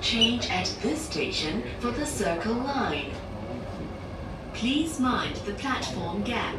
Change at this station for the Circle Line. Please mind the platform gap.